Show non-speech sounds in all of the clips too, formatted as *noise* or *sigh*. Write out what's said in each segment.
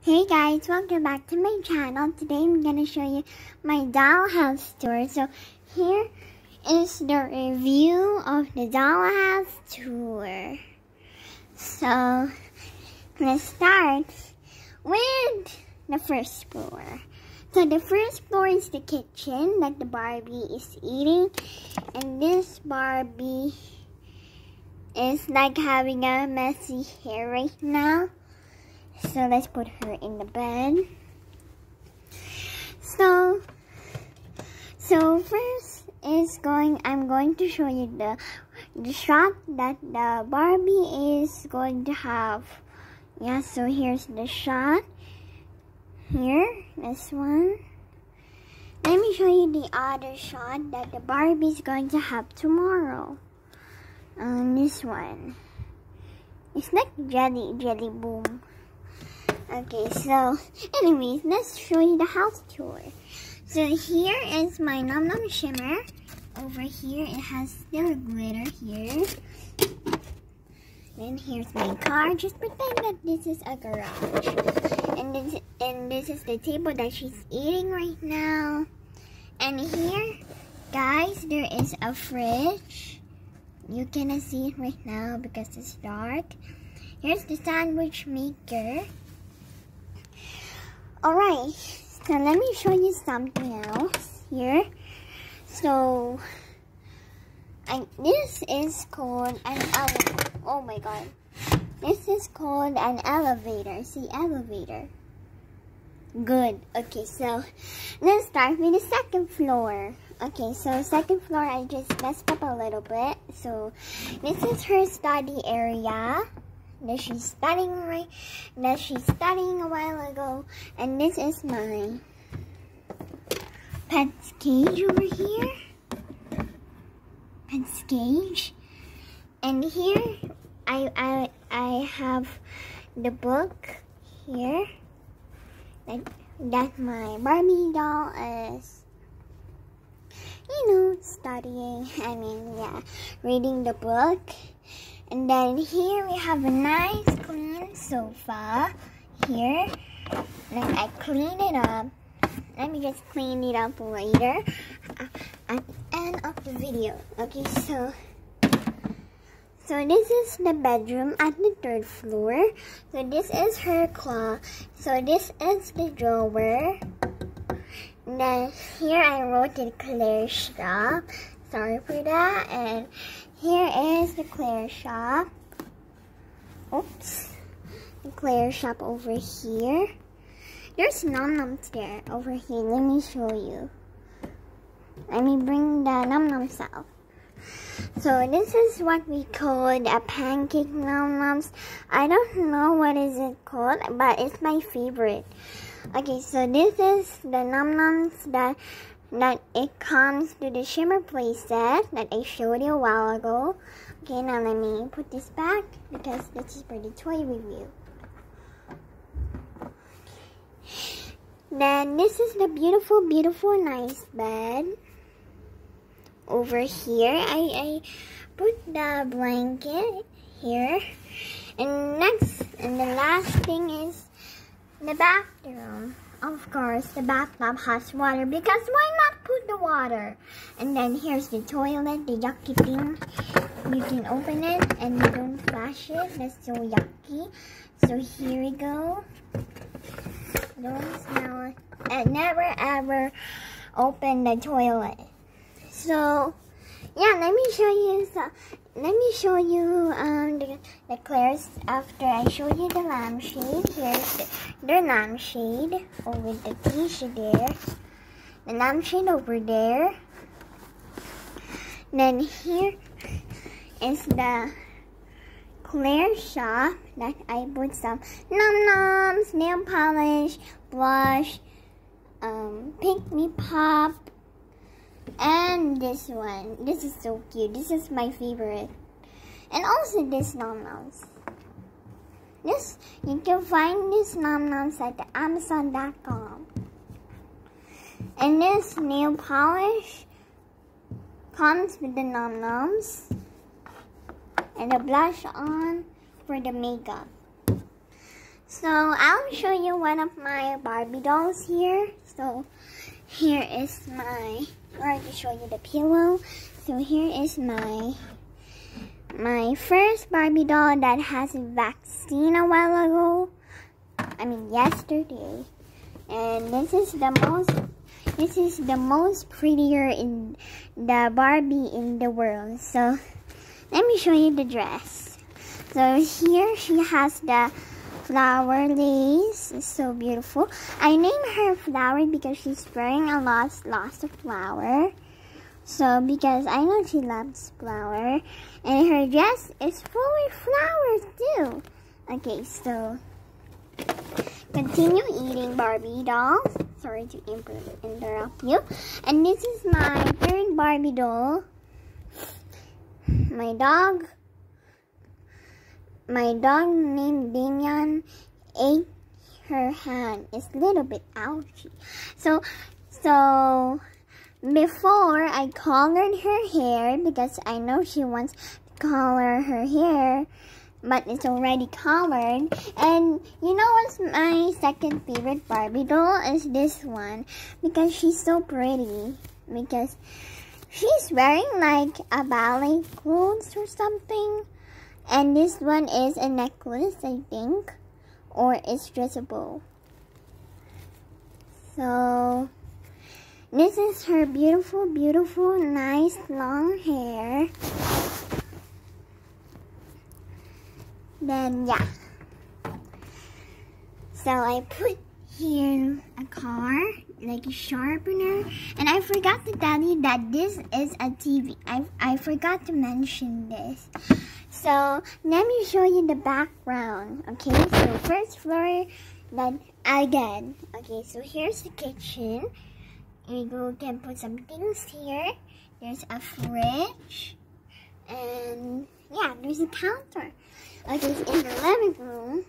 Hey guys, welcome back to my channel. Today I'm gonna show you my dollhouse tour. So here is the review of the dollhouse tour. So let's start with the first floor. So the first floor is the kitchen that the Barbie is eating. And this Barbie is like having a messy hair right now. So let's put her in the bed. So, so first is going, I'm going to show you the, the shot that the Barbie is going to have. Yeah, so here's the shot. Here, this one. Let me show you the other shot that the Barbie is going to have tomorrow. On this one. It's like jelly, jelly boom. Okay, so anyways, let's show you the house tour. So here is my Num Num Shimmer. Over here, it has still glitter here. Then here's my car. Just pretend that this is a garage. And this, and this is the table that she's eating right now. And here, guys, there is a fridge. You cannot see it right now because it's dark. Here's the sandwich maker. Alright, so let me show you something else here. So, I, this is called an elevator. Oh my god. This is called an elevator. See, elevator. Good. Okay, so let's start with the second floor. Okay, so second floor, I just messed up a little bit. So, this is her study area that she's studying right that she's studying a while ago and this is my pet's cage over here. Pet's cage. And here I I I have the book here. That that my Barbie doll is you know studying. *laughs* I mean yeah reading the book and then here we have a nice clean sofa here. Then I clean it up. Let me just clean it up later at the end of the video. Okay, so so this is the bedroom at the third floor. So this is her closet. So this is the drawer. And then here I wrote the Claire shop. Sorry for that. And here is the Claire shop. Oops. The Claire shop over here. There's Num Nums there over here. Let me show you. Let me bring the Num Nums out. So this is what we call a pancake Num Nums. I don't know what is it called, but it's my favorite. Okay, so this is the Num Nums that that it comes to the shimmer playset that I showed you a while ago. Okay, now let me put this back because this is for the toy review. Then this is the beautiful, beautiful, nice bed. Over here, I, I put the blanket here. And next, and the last thing is the bathroom. Of course, the bathtub has water because why not put the water? And then here's the toilet, the yucky thing. You can open it and you don't flash it. That's so yucky. So here we go. Don't smell it. And never ever open the toilet. So, yeah, let me show you some, let me show you um, the, the Claire's after I show you the lampshade. Here's the, the lampshade over the tissue there. The lampshade over there. Then here is the Claire shop that I put some num nums, nail polish, blush, um, Pikmi Pop, and this one. This is so cute. This is my favorite. And also this Nom Noms. This, you can find this Nom Noms at Amazon.com. And this nail polish comes with the Nom Noms. And the blush on for the makeup. So I'll show you one of my Barbie dolls here. So here is my, or to show you the pillow. So here is my my first Barbie doll that has a vaccine a while ago. I mean yesterday. And this is the most this is the most prettier in the Barbie in the world. So let me show you the dress. So here she has the flower lace. It's so beautiful. I named her Flower because she's wearing a lot, lots of flower. So, because I know she loves flower. And her dress is full of flowers too. Okay, so continue eating Barbie dolls. Sorry to interrupt you. And this is my third Barbie doll. My dog. My dog named Damien ate her hand. It's a little bit ouchy. So, so before, I colored her hair because I know she wants to color her hair, but it's already colored. And you know what's my second favorite Barbie doll is this one because she's so pretty. Because she's wearing like a ballet clothes or something. And this one is a necklace, I think. Or it's dressable. So, this is her beautiful, beautiful, nice long hair. Then, yeah. So I put here a car, like a sharpener. And I forgot to tell you that this is a TV. I, I forgot to mention this. So let me show you the background. Okay, so first floor, then again. Okay, so here's the kitchen you can put some things here. There's a fridge. And yeah, there's a counter. Okay, in the living room,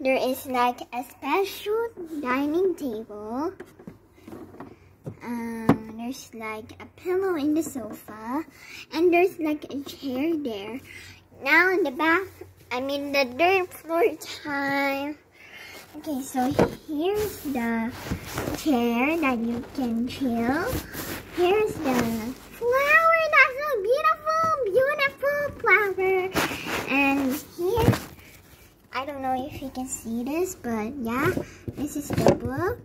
there is like a special dining table. Um, there's like a pillow in the sofa. And there's like a chair there. Now in the back, I mean the third floor time. Okay, so here's the chair that you can chill. Here's the flower that's so beautiful, beautiful flower. And here, I don't know if you can see this, but yeah, this is the book.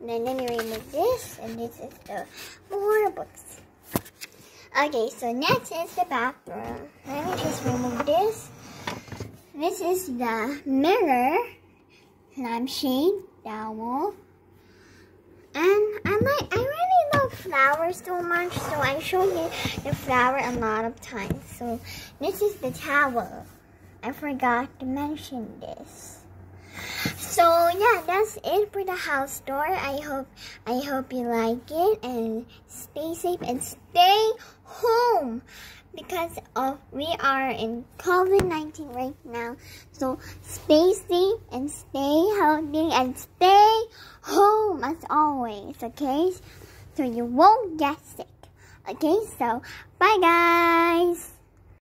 And Then me remove this, and this is the more books. Okay, so next is the bathroom. Let me just remove this. This is the mirror, lampshade, dowel. And I like, I really love flowers so much, so I show you the flower a lot of times. So this is the towel. I forgot to mention this. So yeah, that's it for the house tour. I hope I hope you like it and stay safe and stay home because of we are in COVID-19 right now. So stay safe and stay healthy and stay home as always, okay? So you won't get sick. Okay, so bye guys.